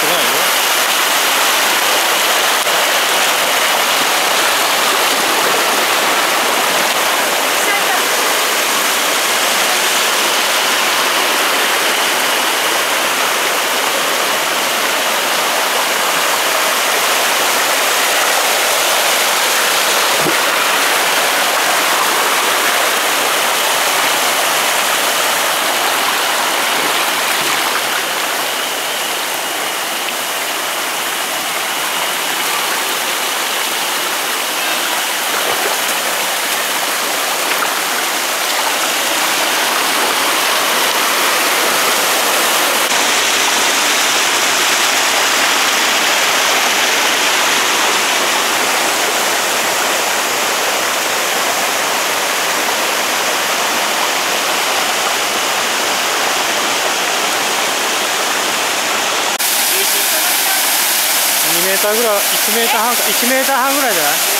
不敢游了ーターぐらい1メーター半か1メーター半ぐらいじゃない？